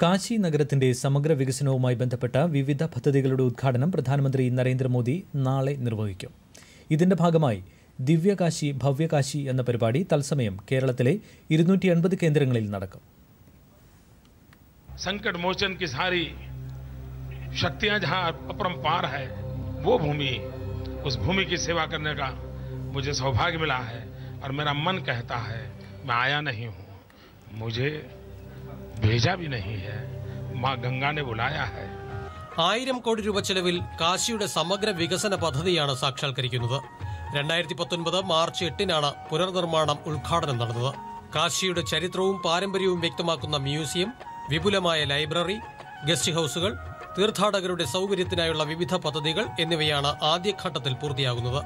കാശി നഗരത്തിന്റെ സമഗ്ര വികസനവുമായി ബന്ധപ്പെട്ട വിവിധ പദ്ധതികളുടെ ഉദ്ഘാടനം പ്രധാനമന്ത്രി നരേന്ദ്രമോദി നാളെ നിർവഹിക്കും ഇതിന്റെ ഭാഗമായി ദിവ്യകാശി ഭവ്യകാശി എന്ന പരിപാടി തത്സമയം കേരളത്തിലെ ഇരുന്നൂറ്റി എൺപത് കേന്ദ്രങ്ങളിൽ നടക്കും संकट मोचन की सारी शक्तियां जहां अपरंपार है वो भूमि उस भूमि की सेवा करने का मुझे सौभाग्य मिला है और मेरा मन कहता है मैं आया नहीं हूं मुझे भेजा भी नहीं है मां गंगा ने बुलाया है ആയിരം കോടി രൂപ ചെലവിൽ കാശിയുടെ സമഗ്ര വികസന പദ്ധതിയാണ് സാക്ഷാത്കരിക്കുന്നത് രണ്ടായിരത്തി പത്തൊൻപത് മാർച്ച് എട്ടിനാണ് പുനർനിർമ്മാണം ഉദ്ഘാടനം നടന്നത് കാശിയുടെ ചരിത്രവും പാരമ്പര്യവും വ്യക്തമാക്കുന്ന മ്യൂസിയം വിപുലമായ ലൈബ്രറി ഗസ്റ്റ് ഹൌസുകൾ തീർത്ഥാടകരുടെ സൗകര്യത്തിനായുള്ള വിവിധ പദ്ധതികൾ എന്നിവയാണ് ആദ്യഘട്ടത്തിൽ പൂർത്തിയാകുന്നത്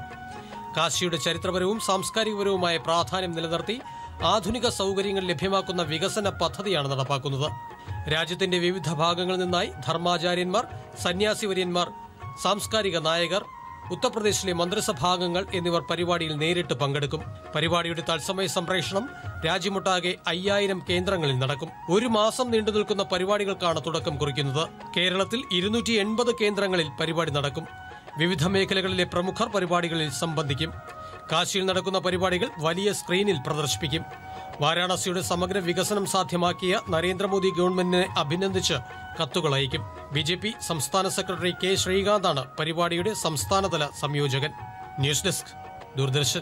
കാശിയുടെ ചരിത്രപരവും സാംസ്കാരികപരവുമായ പ്രാധാന്യം നിലനിർത്തി ആധുനിക സൗകര്യങ്ങൾ ലഭ്യമാക്കുന്ന വികസന പദ്ധതിയാണ് നടപ്പാക്കുന്നത്. രാജ്യത്തിന്റെ വിവിധ ഭാഗങ്ങളിൽ നിന്നായി ധർമാചാര്യന്മാർ സന്യാസിവര്യന്മാർ സാംസ്കാരിക നായകർ ഉത്തർപ്രദേശിലെ മന്ത്രിസഭാംഗങ്ങൾ എന്നിവർ പരിപാടിയിൽ നേരിട്ട് പങ്കെടുക്കും. പരിപാടിയുടെ തത്സമയ സംപ്രേഷണം രാജ്യമൊട്ടാകെ അയ്യായിരം കേന്ദ്രങ്ങളിൽ നടക്കും. ഒരു മാസം നീണ്ടു നിൽക്കുന്ന പരിപാടികൾക്കാണ് തുടക്കം കുറിക്കുന്നത്. കേരളത്തിൽ ഇരുന്നൂറ്റി കേന്ദ്രങ്ങളിൽ പരിപാടി നടക്കും. വിവിധ മേഖലകളിലെ പ്രമുഖർ പരിപാടികളിൽ സംബന്ധിക്കും. കാശിയിൽ നടക്കുന്ന പരിപാടികൾ വലിയ സ്ക്രീനിൽ പ്രദർശിപ്പിക്കും. വാരാണസിയുടെ സമഗ്ര വികസനം സാധ്യമാക്കിയ നരേന്ദ്രമോദി ഗവൺമെന്റിനെ അഭിനന്ദിച്ച് കത്തുകൾ അയക്കും. ബി ജെ പി സംസ്ഥാന സെക്രട്ടറി കെ ശ്രീകാന്താണ് പരിപാടിയുടെ സംസ്ഥാനതല സംയോജകൻ. News desk Doordarshan.